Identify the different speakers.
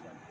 Speaker 1: আসলাম